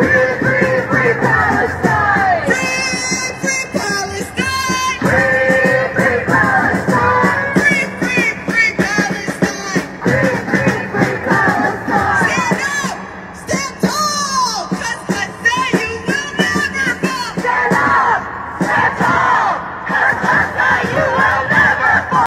Woo!